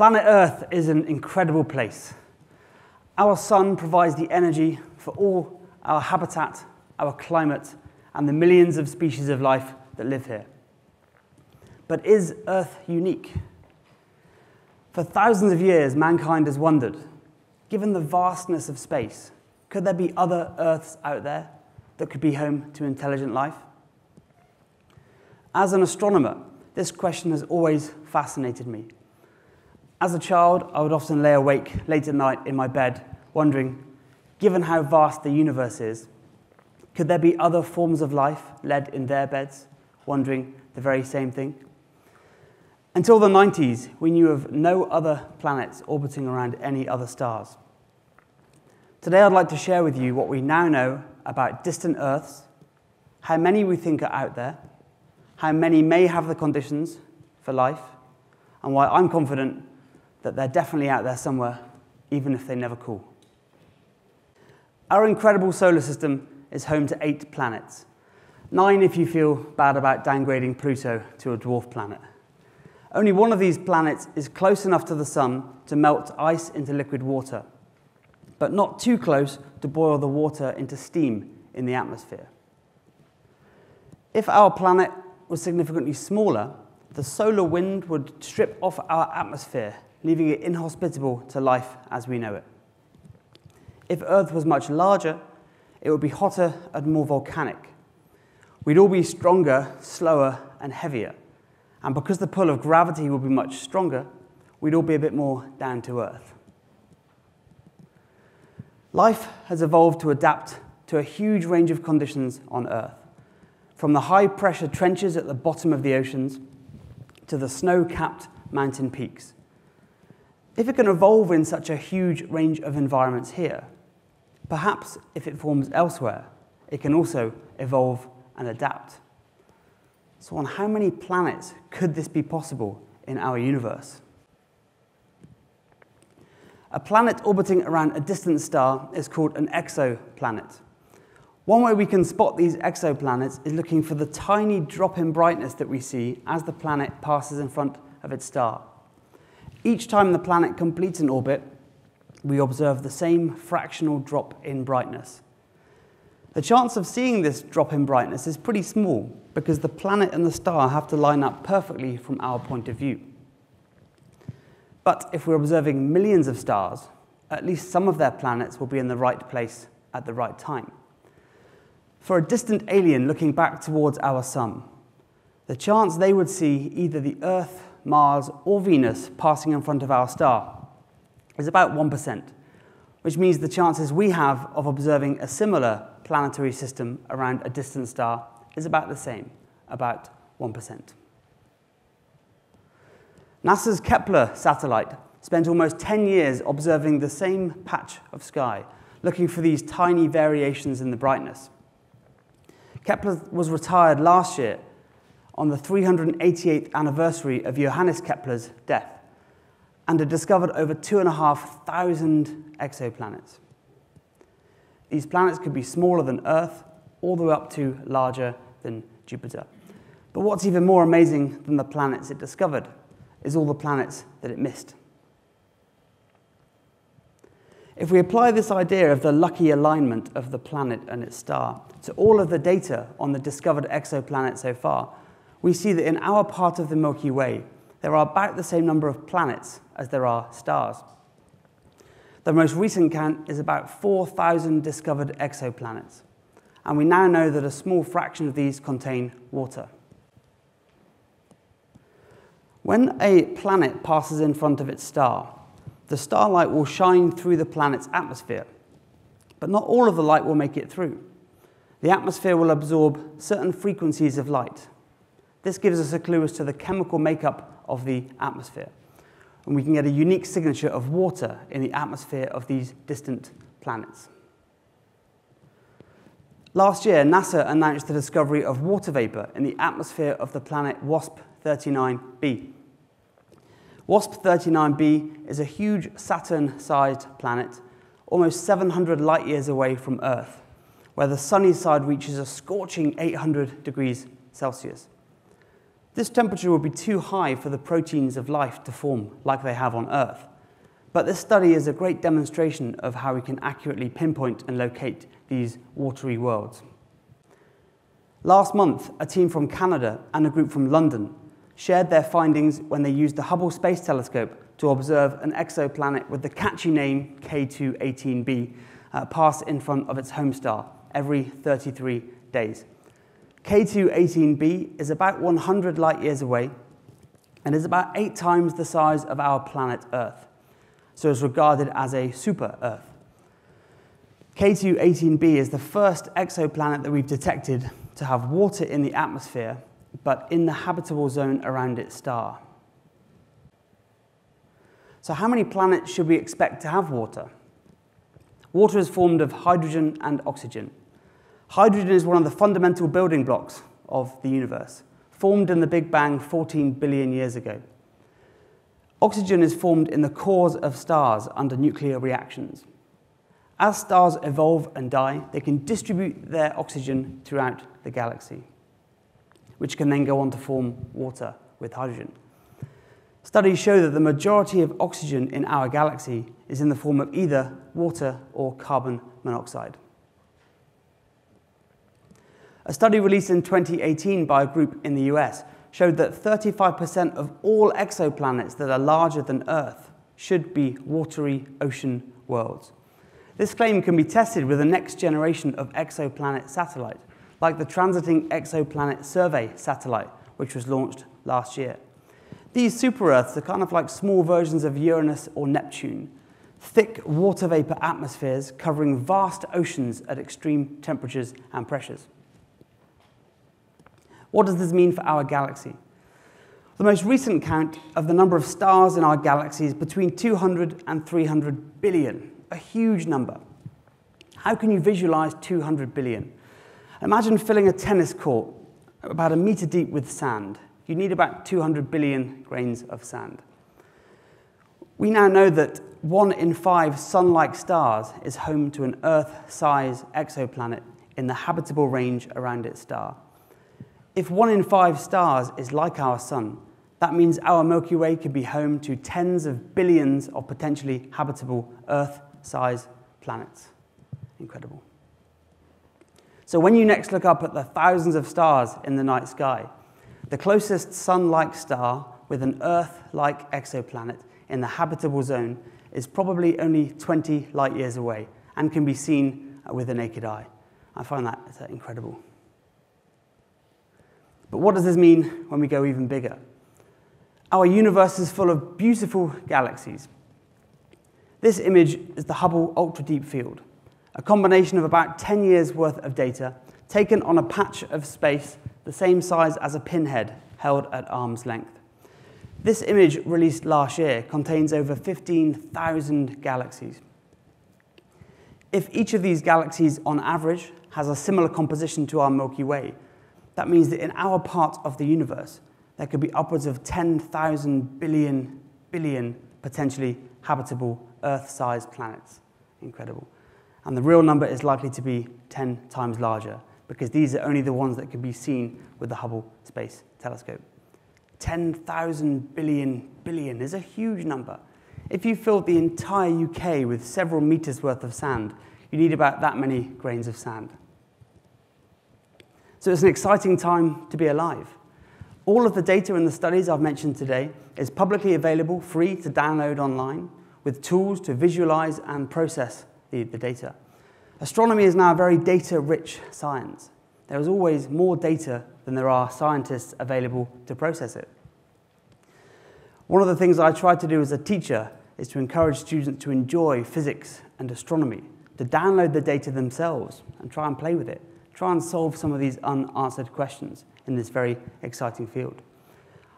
Planet Earth is an incredible place. Our sun provides the energy for all our habitat, our climate, and the millions of species of life that live here. But is Earth unique? For thousands of years, mankind has wondered given the vastness of space, could there be other Earths out there that could be home to intelligent life? As an astronomer, this question has always fascinated me. As a child, I would often lay awake late at night in my bed, wondering, given how vast the universe is, could there be other forms of life led in their beds, wondering the very same thing? Until the 90s, we knew of no other planets orbiting around any other stars. Today, I'd like to share with you what we now know about distant Earths, how many we think are out there, how many may have the conditions for life, and why I'm confident that they're definitely out there somewhere, even if they never call. Our incredible solar system is home to eight planets. Nine if you feel bad about downgrading Pluto to a dwarf planet. Only one of these planets is close enough to the Sun to melt ice into liquid water, but not too close to boil the water into steam in the atmosphere. If our planet was significantly smaller, the solar wind would strip off our atmosphere, leaving it inhospitable to life as we know it. If Earth was much larger, it would be hotter and more volcanic. We'd all be stronger, slower, and heavier. And because the pull of gravity would be much stronger, we'd all be a bit more down to earth. Life has evolved to adapt to a huge range of conditions on Earth, from the high pressure trenches at the bottom of the oceans to the snow capped mountain peaks. If it can evolve in such a huge range of environments here, perhaps if it forms elsewhere, it can also evolve and adapt. So, on how many planets could this be possible in our universe? A planet orbiting around a distant star is called an exoplanet. One way we can spot these exoplanets is looking for the tiny drop in brightness that we see as the planet passes in front of its star. Each time the planet completes an orbit, we observe the same fractional drop in brightness. The chance of seeing this drop in brightness is pretty small because the planet and the star have to line up perfectly from our point of view. But if we're observing millions of stars, at least some of their planets will be in the right place at the right time. For a distant alien looking back towards our sun, the chance they would see either the Earth, Mars, or Venus passing in front of our star is about 1%, which means the chances we have of observing a similar planetary system around a distant star is about the same, about 1%. NASA's Kepler satellite spent almost 10 years observing the same patch of sky, looking for these tiny variations in the brightness. Kepler was retired last year on the 388th anniversary of Johannes Kepler's death and had discovered over 2,500 exoplanets. These planets could be smaller than Earth, all the way up to larger than Jupiter. But what's even more amazing than the planets it discovered is all the planets that it missed. If we apply this idea of the lucky alignment of the planet and its star to all of the data on the discovered exoplanet so far, we see that in our part of the Milky Way, there are about the same number of planets as there are stars. The most recent count is about 4,000 discovered exoplanets, and we now know that a small fraction of these contain water. When a planet passes in front of its star, the starlight will shine through the planet's atmosphere, but not all of the light will make it through. The atmosphere will absorb certain frequencies of light. This gives us a clue as to the chemical makeup of the atmosphere and we can get a unique signature of water in the atmosphere of these distant planets. Last year, NASA announced the discovery of water vapor in the atmosphere of the planet WASP 39b. WASP 39b is a huge Saturn sized planet, almost 700 light years away from Earth, where the sunny side reaches a scorching 800 degrees Celsius. This temperature would be too high for the proteins of life to form like they have on Earth. But this study is a great demonstration of how we can accurately pinpoint and locate these watery worlds. Last month, a team from Canada and a group from London shared their findings when they used the Hubble Space Telescope to observe an exoplanet with the catchy name K2-18b uh, pass in front of its home star every 33 days. K2-18b is about 100 light years away and is about eight times the size of our planet Earth, so is regarded as a super Earth. K2-18b is the first exoplanet that we've detected to have water in the atmosphere, but in the habitable zone around its star. So how many planets should we expect to have water? Water is formed of hydrogen and oxygen. Hydrogen is one of the fundamental building blocks of the universe, formed in the Big Bang 14 billion years ago. Oxygen is formed in the cores of stars under nuclear reactions. As stars evolve and die, they can distribute their oxygen throughout the galaxy, which can then go on to form water with hydrogen. Studies show that the majority of oxygen in our galaxy is in the form of either water or carbon monoxide. A study released in 2018 by a group in the US showed that 35% of all exoplanets that are larger than Earth should be watery ocean worlds. This claim can be tested with the next generation of exoplanet satellites, like the Transiting Exoplanet Survey satellite, which was launched last year. These super Earths are kind of like small versions of Uranus or Neptune, thick water vapor atmospheres covering vast oceans at extreme temperatures and pressures. What does this mean for our galaxy? The most recent count of the number of stars in our galaxy is between 200 and 300 billion, a huge number. How can you visualize 200 billion? Imagine filling a tennis court about a meter deep with sand. You need about 200 billion grains of sand. We now know that one in five sun-like stars is home to an Earth-size exoplanet in the habitable range around its star. If one in five stars is like our sun, that means our Milky Way could be home to tens of billions of potentially habitable Earth-sized planets. Incredible. So when you next look up at the thousands of stars in the night sky, the closest sun-like star with an Earth-like exoplanet in the habitable zone is probably only 20 light years away and can be seen with the naked eye. I find that uh, incredible. But what does this mean when we go even bigger? Our universe is full of beautiful galaxies. This image is the Hubble Ultra Deep Field, a combination of about 10 years worth of data taken on a patch of space the same size as a pinhead held at arm's length. This image, released last year, contains over 15,000 galaxies. If each of these galaxies, on average, has a similar composition to our Milky Way, that means that in our part of the universe, there could be upwards of 10,000 billion, billion potentially habitable Earth-sized planets. Incredible. And the real number is likely to be 10 times larger because these are only the ones that can be seen with the Hubble Space Telescope. 10,000 billion billion is a huge number. If you filled the entire UK with several meters worth of sand, you need about that many grains of sand. So it's an exciting time to be alive. All of the data in the studies I've mentioned today is publicly available, free to download online, with tools to visualize and process the, the data. Astronomy is now a very data-rich science. There is always more data than there are scientists available to process it. One of the things I try to do as a teacher is to encourage students to enjoy physics and astronomy, to download the data themselves and try and play with it try and solve some of these unanswered questions in this very exciting field.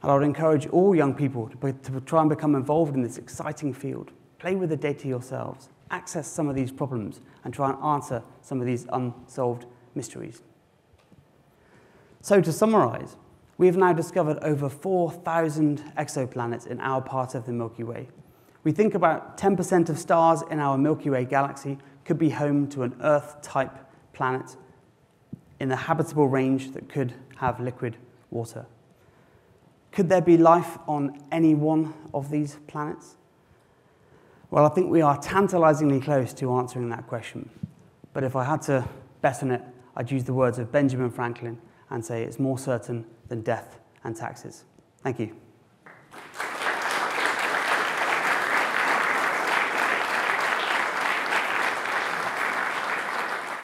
And I would encourage all young people to, to try and become involved in this exciting field. Play with the data yourselves, access some of these problems, and try and answer some of these unsolved mysteries. So to summarize, we have now discovered over 4,000 exoplanets in our part of the Milky Way. We think about 10% of stars in our Milky Way galaxy could be home to an Earth-type planet in the habitable range that could have liquid water. could there be life on any one of these planets? Well, I think we are tantalizingly close to answering that question. But if I had to bet on it, I'd use the words of Benjamin Franklin and say it's more certain than death and taxes. Thank you.